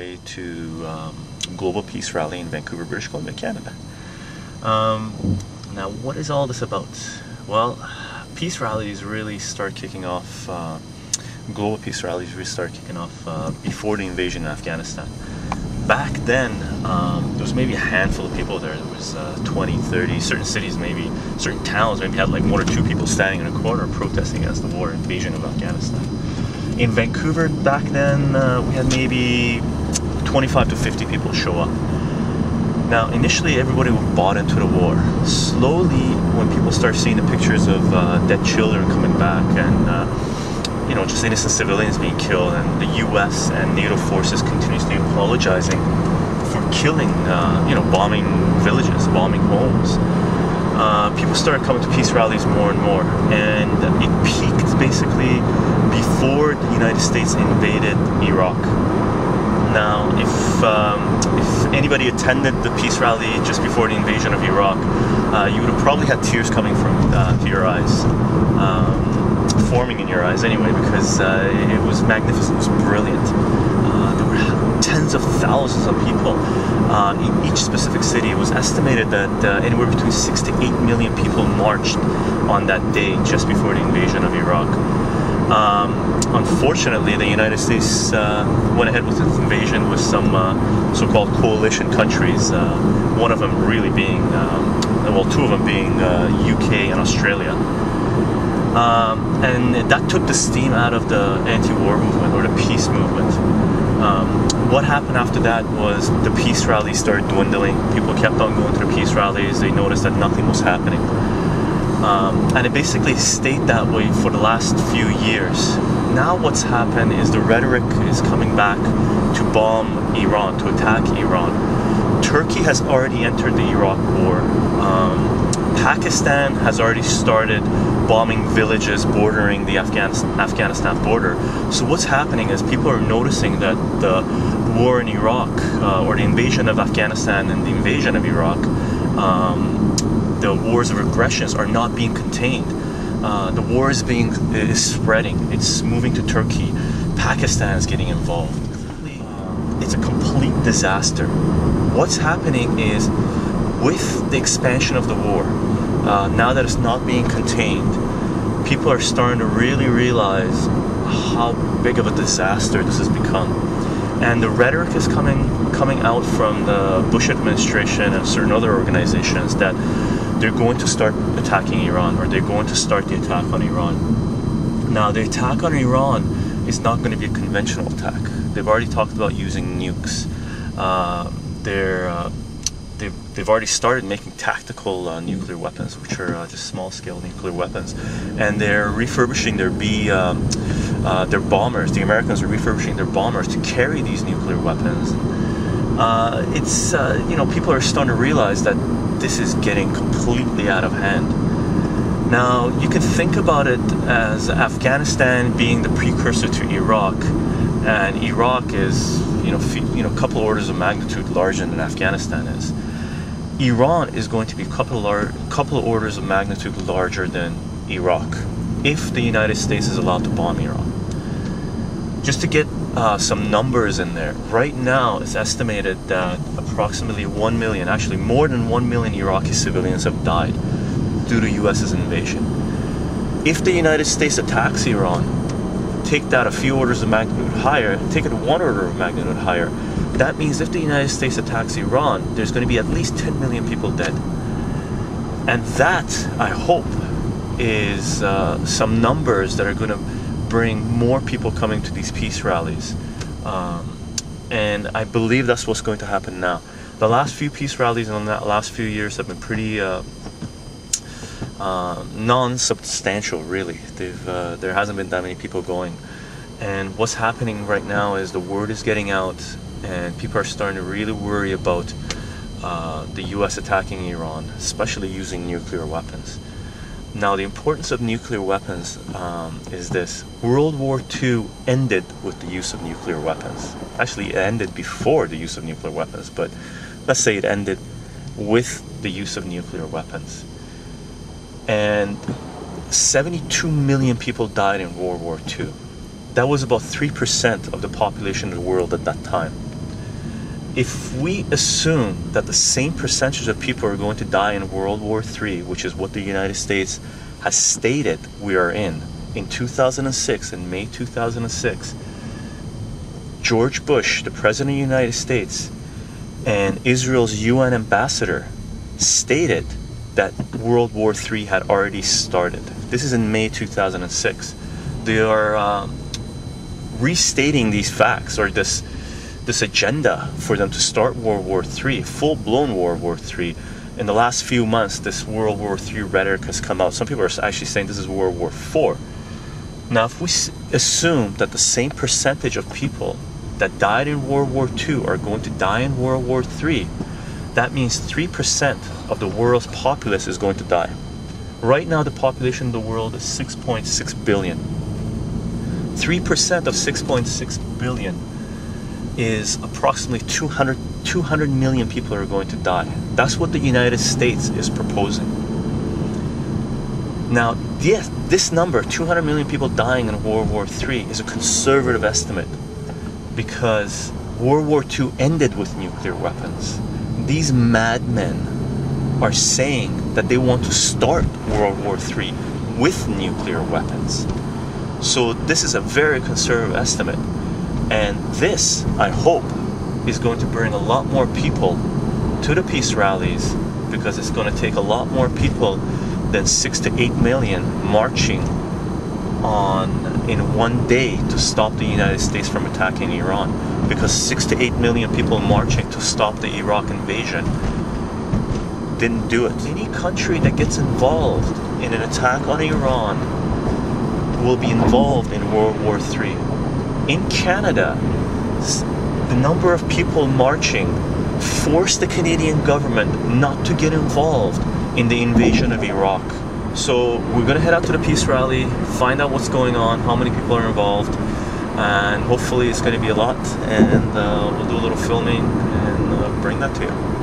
way to um, Global Peace Rally in Vancouver, British Columbia, Canada. Um, now, what is all this about? Well, peace rallies really start kicking off. Uh, global peace rallies really start kicking off uh, before the invasion of Afghanistan. Back then, um, there was maybe a handful of people there. There was uh, 20, 30, certain cities, maybe certain towns, maybe had like one or two people standing in a corner protesting against the war invasion of Afghanistan. In Vancouver back then, uh, we had maybe 25 to 50 people show up. Now, initially, everybody bought into the war. Slowly, when people start seeing the pictures of uh, dead children coming back and uh, you know, just innocent civilians being killed, and the U.S. and NATO forces continuously apologizing for killing, uh, you know, bombing villages, bombing homes. Uh, people started coming to peace rallies more and more, and it peaked basically before the United States invaded Iraq. Now, if um, if anybody attended the peace rally just before the invasion of Iraq, uh, you would have probably had tears coming from uh, to your eyes. Um, forming in your eyes anyway because uh, it was magnificent, it was brilliant. Uh, there were tens of thousands of people uh, in each specific city. It was estimated that uh, anywhere between six to eight million people marched on that day just before the invasion of Iraq. Um, unfortunately, the United States uh, went ahead with its invasion with some uh, so-called coalition countries. one of them really being, um, well, two of them being UK and Australia. Um, and that took the steam out of the anti-war movement or the peace movement. Um, what happened after that was the peace rallies started dwindling. People kept on going to the peace rallies. They noticed that nothing was happening. Um, and it basically stayed that way for the last few years. Now what's happened is the rhetoric is coming back to bomb Iran, to attack Iran. Turkey has already entered the Iraq war. Um, Pakistan has already started bombing villages bordering the Afghanistan, border. So what's happening is people are noticing that the war in Iraq uh, or the invasion of Afghanistan and the invasion of Iraq, um, the wars of aggressions are not being contained. Uh, the war is being is spreading. It's moving to Turkey. Pakistan is getting involved. It's a complete disaster. What's happening is with the expansion of the war, uh, now that it's not being contained, people are starting to really realize how big of a disaster this has become. And the rhetoric is coming coming out from the Bush administration and certain other organizations that they're going to start attacking Iran or they're going to start the attack on Iran. Now, the attack on Iran is not going to be a conventional attack. They've already talked about using nukes. Uh, they're uh, they've, they've already started making tactical uh, nuclear weapons, which are uh, just small-scale nuclear weapons, and they're refurbishing their B, um, their bombers. The Americans are refurbishing their bombers to carry these nuclear weapons. It's you know people are starting to realize that this is getting completely out of hand. Now you can think about it as Afghanistan being the precursor to Iraq, and Iraq is you know you know a couple orders of magnitude larger than Afghanistan is. Iran is going to be a couple of, couple orders of magnitude larger than Iraq if the United States is allowed to bomb Iran. Just to get uh, some numbers in there, right now it's estimated that approximately 1 million, actually more than 1 million Iraqi civilians have died due to US's invasion. If the United States attacks Iran, take that a few orders of magnitude higher, take it one order of magnitude higher, that means if the United States attacks Iran, there's going to be at least 10 million people dead. And that, I hope, is uh, some numbers that are going to bring more people coming to these peace rallies. Um, and I believe that's what's going to happen now. The last few peace rallies in the last few years have been pretty uh, uh, non-substantial, really. Uh, there hasn't been that many people going. And what's happening right now is the word is getting out and people are starting to really worry about uh, the US attacking Iran, especially using nuclear weapons. Now, the importance of nuclear weapons um, is this World War II ended with the use of nuclear weapons. Actually, it ended before the use of nuclear weapons, but let's say it ended with the use of nuclear weapons. And 72 million people died in World War II. That was about 3% of the population of the world at that time. If we assume that the same percentage of people are going to die in World War III, which is what the United States has stated we are in, in 2006, in May 2006, George Bush, the President of the United States, and Israel's UN ambassador stated that World War III had already started. This is in May 2006. They are um, restating these facts or this this agenda for them to start World War III, full-blown World War III. In the last few months, this World War III rhetoric has come out. Some people are actually saying this is World War IV. Now, if we assume that the same percentage of people that died in World War II are going to die in World War III, that means 3% of the world's populace is going to die. Right now, the population of the world is 6.6 billion. 3% of 6.6 billion is approximately 200, 200 million people are going to die. That's what the United States is proposing. Now, yes, this number, 200 million people dying in World War III, is a conservative estimate because World War II ended with nuclear weapons. These madmen are saying that they want to start World War III with nuclear weapons. So this is a very conservative estimate. And this, I hope, is going to bring a lot more people to the peace rallies because it's going to take a lot more people than six to eight million marching on in one day to stop the United States from attacking Iran because six to eight million people marching to stop the Iraq invasion didn't do it. Any country that gets involved in an attack on Iran will be involved in World War III. In Canada, the number of people marching forced the Canadian government not to get involved in the invasion of Iraq. So we're gonna head out to the peace rally, find out what's going on, how many people are involved, and hopefully it's gonna be a lot. And uh, we'll do a little filming and uh, bring that to you.